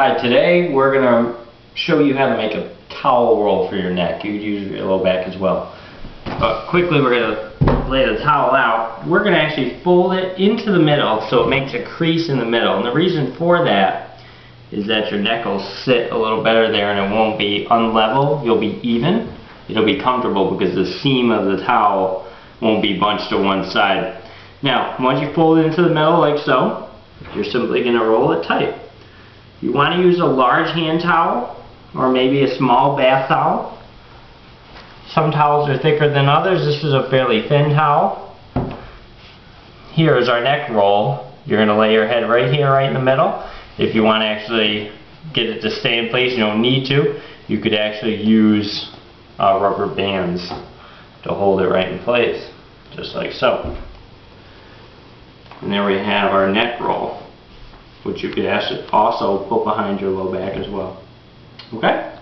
Hi, today we're going to show you how to make a towel roll for your neck. You could use your low back as well. But quickly we're going to lay the towel out. We're going to actually fold it into the middle so it makes a crease in the middle. And the reason for that is that your neck will sit a little better there and it won't be unlevel. You'll be even. It'll be comfortable because the seam of the towel won't be bunched to one side. Now, once you fold it into the middle like so, you're simply going to roll it tight. You want to use a large hand towel or maybe a small bath towel. Some towels are thicker than others. This is a fairly thin towel. Here is our neck roll. You're going to lay your head right here, right in the middle. If you want to actually get it to stay in place, you don't need to. You could actually use uh, rubber bands to hold it right in place, just like so. And there we have our neck roll, which you could also put behind your low back as well. Okay?